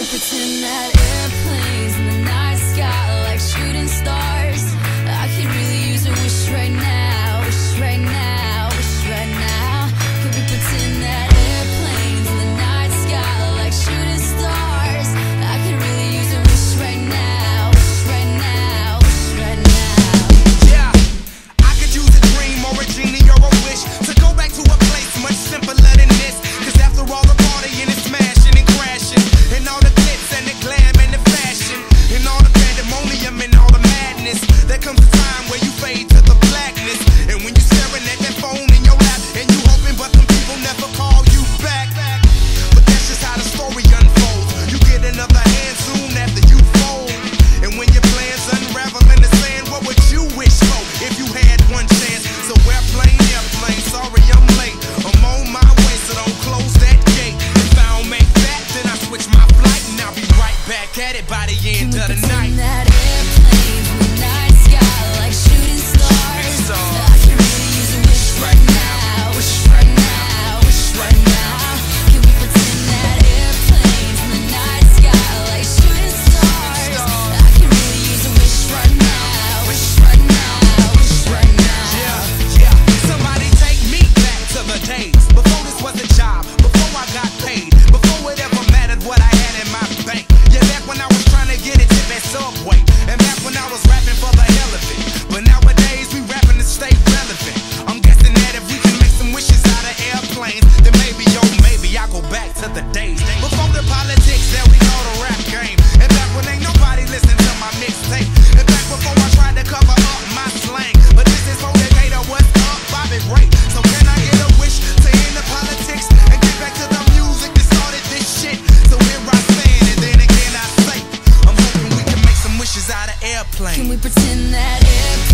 We it's in that airplane. back at it by the end of the night. back to the days before the politics that we call the rap game. And back when ain't nobody listened to my mixtape. And back before I tried to cover up my slang. But this is for Gator, what's up, Bobby Ray. So can I get a wish to end the politics and get back to the music that started this shit? So here I stand, and then again I say, I'm hoping we can make some wishes out of airplanes. Can we pretend that airplane?